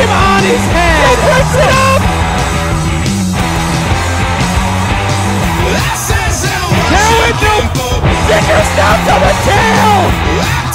him on his head. He rips it up. Now it's no. Sticker snaps on the tail.